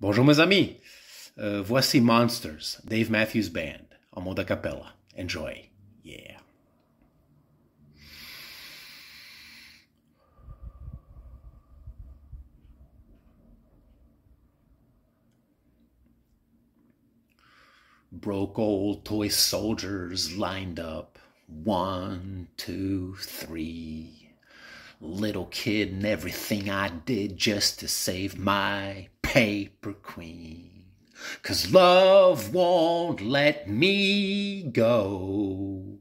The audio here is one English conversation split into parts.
Bonjour mes amis, euh, voici Monsters, Dave Matthews Band, en mode a cappella. Enjoy, yeah. Broke old toy soldiers lined up, one, two, three. Little kid and everything I did just to save my paper queen. Cause love won't let me go.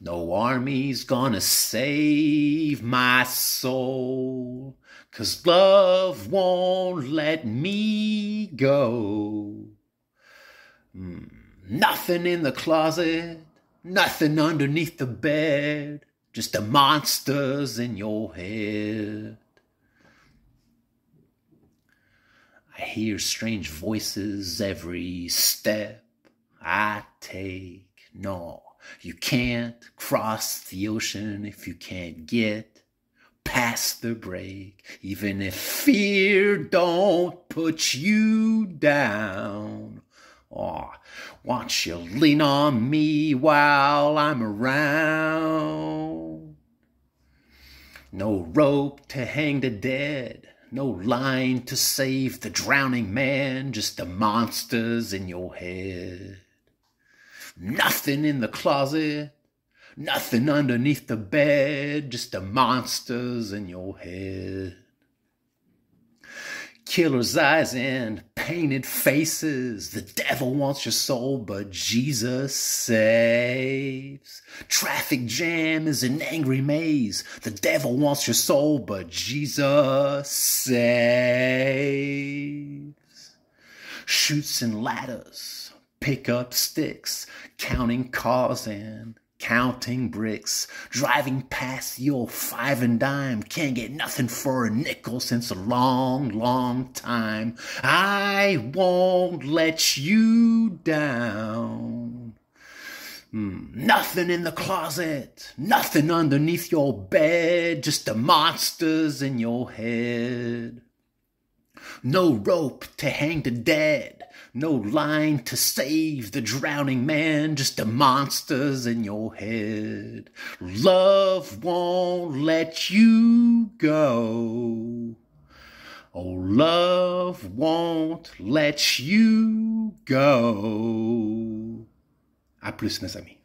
No army's gonna save my soul. Cause love won't let me go. Mm, nothing in the closet, nothing underneath the bed, just the monsters in your head. I hear strange voices every step I take. No, you can't cross the ocean if you can't get past the break. Even if fear don't put you down. Oh, won't you lean on me while I'm around? No rope to hang the dead, no line to save the drowning man, just the monsters in your head. Nothing in the closet, nothing underneath the bed, just the monsters in your head killer's eyes and painted faces. The devil wants your soul, but Jesus saves. Traffic jam is an angry maze. The devil wants your soul, but Jesus saves. Chutes and ladders, pick up sticks, counting cars and counting bricks, driving past old five and dime, can't get nothing for a nickel since a long, long time. I won't let you down. Mm, nothing in the closet, nothing underneath your bed, just the monsters in your head. No rope to hang the dead, no line to save the drowning man, just the monsters in your head. Love won't let you go. Oh, love won't let you go. À plus, mes amis.